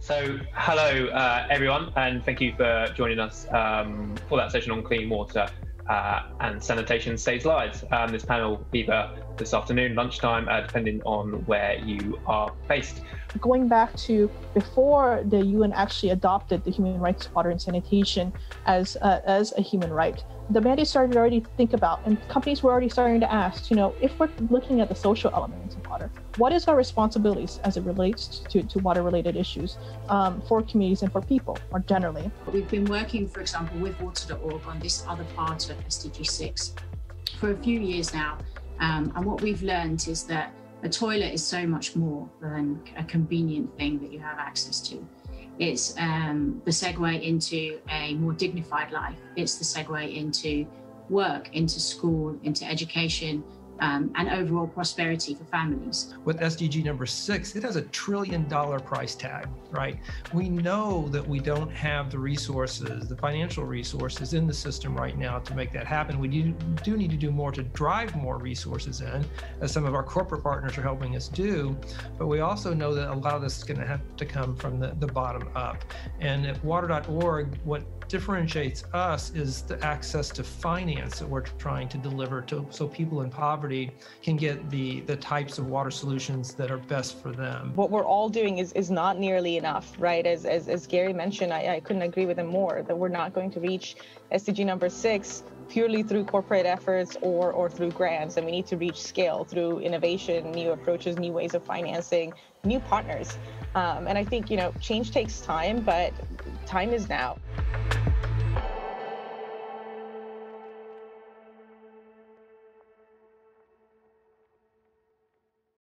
So, hello uh, everyone, and thank you for joining us um, for that session on clean water uh, and sanitation saves lives. Um, this panel either this afternoon, lunchtime, uh, depending on where you are based. Going back to before the UN actually adopted the human rights of water and sanitation as uh, as a human right, the mandate started already to think about, and companies were already starting to ask, you know, if we're looking at the social elements of water, what is our responsibilities as it relates to, to water-related issues um, for communities and for people, more generally? We've been working, for example, with Water.org on this other part of SDG 6 for a few years now, um, and what we've learned is that a toilet is so much more than a convenient thing that you have access to. It's um, the segue into a more dignified life. It's the segue into work, into school, into education, um, and overall prosperity for families. With SDG number six, it has a trillion dollar price tag, right? We know that we don't have the resources, the financial resources in the system right now to make that happen. We do, do need to do more to drive more resources in, as some of our corporate partners are helping us do. But we also know that a lot of this is going to have to come from the, the bottom up. And at water.org, what differentiates us is the access to finance that we're trying to deliver to so people in poverty can get the the types of water solutions that are best for them. What we're all doing is is not nearly enough, right? As as, as Gary mentioned, I, I couldn't agree with him more that we're not going to reach SDG number six purely through corporate efforts or or through grants and we need to reach scale through innovation new approaches new ways of financing new partners um, and i think you know change takes time but time is now